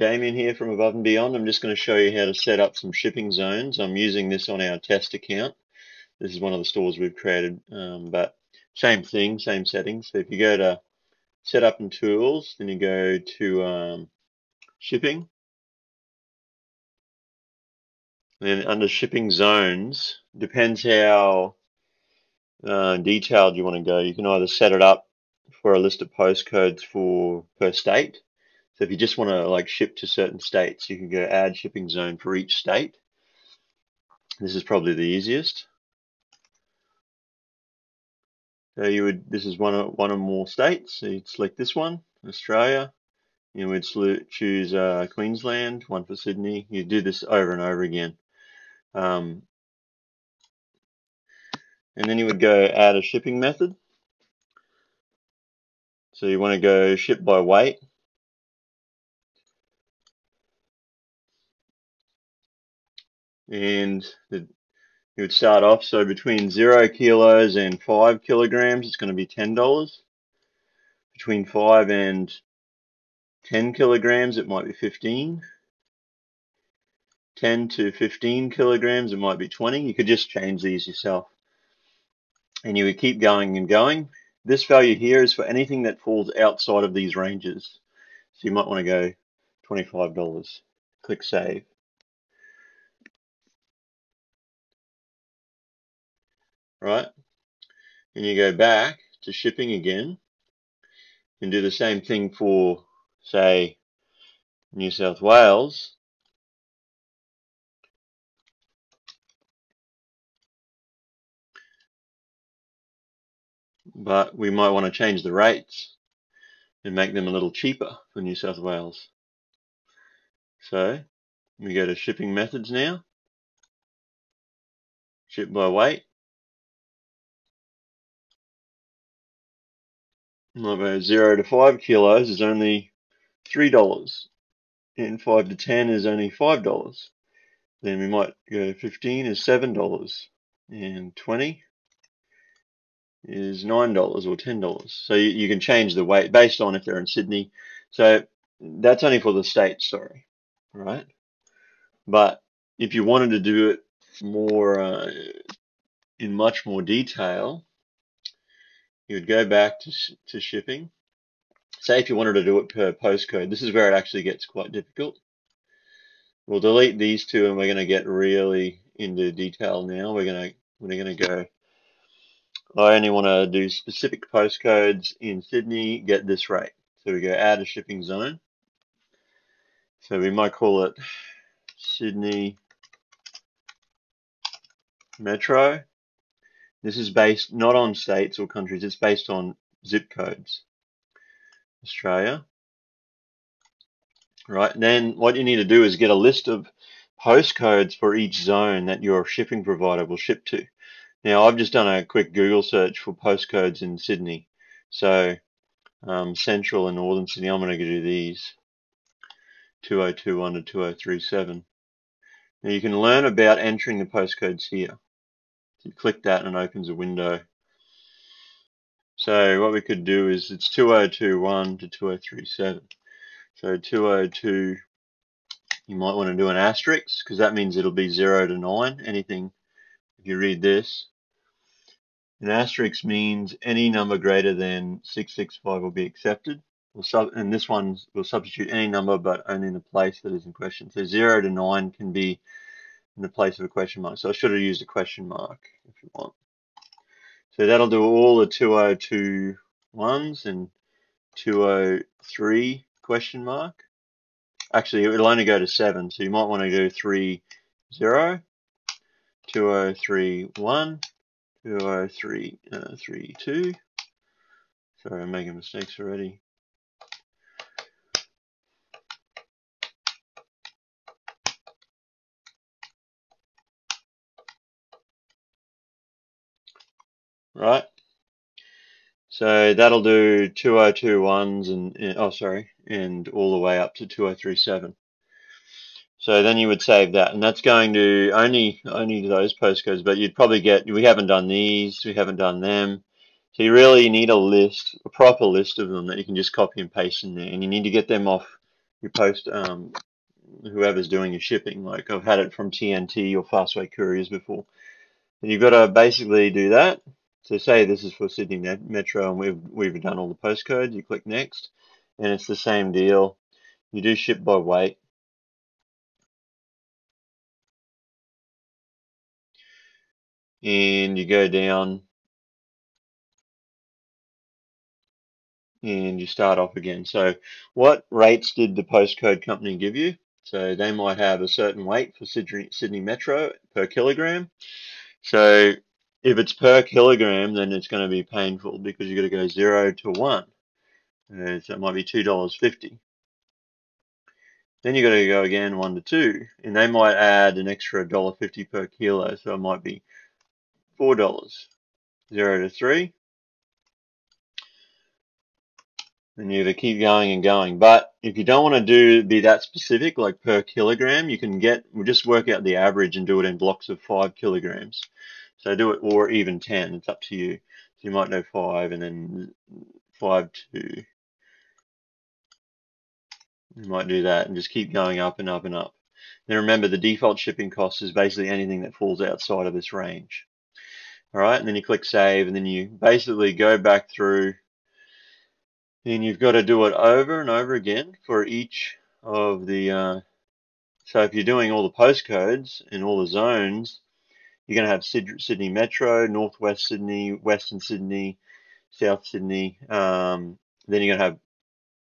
Damien here from Above and Beyond. I'm just going to show you how to set up some shipping zones. I'm using this on our test account. This is one of the stores we've created, um, but same thing, same settings. So if you go to Setup and Tools, then you go to um, Shipping. Then under Shipping Zones, depends how uh, detailed you want to go. You can either set it up for a list of postcodes for per state, so if you just want to like ship to certain states, you can go add shipping zone for each state. This is probably the easiest. So you would, this is one of, one or more states. So you'd select this one, Australia. You would choose uh, Queensland, one for Sydney. You do this over and over again. Um, and then you would go add a shipping method. So you want to go ship by weight. And the, you would start off so between zero kilos and five kilograms it's going to be ten dollars. Between five and 10 kilograms it might be 15 10 to 15 kilograms it might be 20 you could just change these yourself. And you would keep going and going. This value here is for anything that falls outside of these ranges. So you might want to go $25 click save right? And you go back to shipping again and do the same thing for, say, New South Wales. But we might want to change the rates and make them a little cheaper for New South Wales. So we go to shipping methods now. Ship by weight. About 0 to 5 kilos is only $3 and 5 to 10 is only $5. Then we might go 15 is $7 and 20 is $9 or $10. So you, you can change the weight based on if they're in Sydney. So that's only for the states, sorry, right? But if you wanted to do it more uh, in much more detail, you would go back to, to shipping. Say if you wanted to do it per postcode, this is where it actually gets quite difficult. We'll delete these two and we're going to get really into detail now. We're going to we're going to go oh, I only want to do specific postcodes in Sydney, get this rate. So we go add a shipping zone. So we might call it Sydney Metro. This is based not on states or countries, it's based on zip codes. Australia. Right, then what you need to do is get a list of postcodes for each zone that your shipping provider will ship to. Now I've just done a quick Google search for postcodes in Sydney. So um, central and northern Sydney, I'm going to do these 2021 to 2037. Now you can learn about entering the postcodes here. You click that and it opens a window. So what we could do is it's 2021 to 2037. So 202, you might want to do an asterisk because that means it'll be 0 to 9. Anything, if you read this, an asterisk means any number greater than 665 will be accepted. We'll sub, and this one will substitute any number but only in the place that is in question. So 0 to 9 can be in the place of a question mark. So I should have used a question mark if you want. So that'll do all the 202 ones and 203 question mark. Actually, it'll only go to 7, so you might want to do 3, 0, 203, 1, 203, uh, 3, 2. Sorry, I'm making mistakes already. Right? So that'll do 2021s and, oh sorry, and all the way up to 2037. So then you would save that, and that's going to only only those postcodes, but you'd probably get, we haven't done these, we haven't done them. So you really need a list, a proper list of them that you can just copy and paste in there, and you need to get them off your post um, whoever's doing your shipping. Like I've had it from TNT or Fastway Couriers before. And you've got to basically do that. So say this is for Sydney Metro and we've, we've done all the postcodes. You click next and it's the same deal. You do ship by weight. And you go down and you start off again. So what rates did the postcode company give you? So they might have a certain weight for Sydney, Sydney Metro per kilogram. So if it's per kilogram, then it's going to be painful because you've got to go zero to one. Uh, so it might be $2.50. Then you've got to go again one to two, and they might add an extra $1.50 per kilo, so it might be $4. Zero to three, and you have to keep going and going. But if you don't want to do be that specific, like per kilogram, you can get we'll just work out the average and do it in blocks of five kilograms. So do it or even ten. It's up to you. So you might know five and then five two. You might do that and just keep going up and up and up. Then remember the default shipping cost is basically anything that falls outside of this range. All right, and then you click save, and then you basically go back through and you've got to do it over and over again for each of the uh, so if you're doing all the postcodes and all the zones you're going to have Sydney Metro, Northwest Sydney, Western Sydney, South Sydney. Um, then you're going to have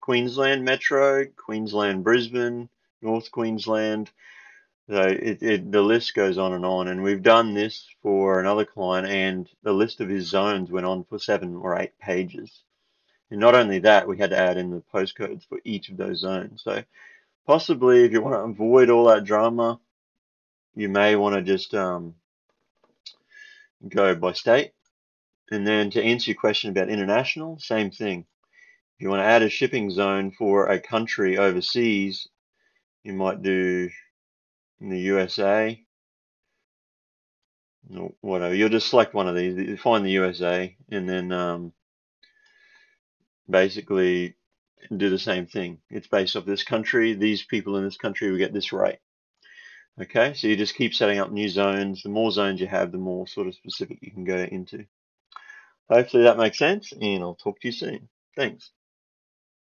Queensland Metro, Queensland Brisbane, North Queensland. So it, it, the list goes on and on. And we've done this for another client, and the list of his zones went on for seven or eight pages. And not only that, we had to add in the postcodes for each of those zones. So possibly if you want to avoid all that drama, you may want to just um, go by state. And then to answer your question about international, same thing. If you want to add a shipping zone for a country overseas, you might do in the USA. Whatever. You'll just select one of these. Find the USA, and then um, basically do the same thing. It's based off this country. These people in this country will get this rate. Okay, so you just keep setting up new zones. The more zones you have, the more sort of specific you can go into. Hopefully that makes sense, and I'll talk to you soon. Thanks.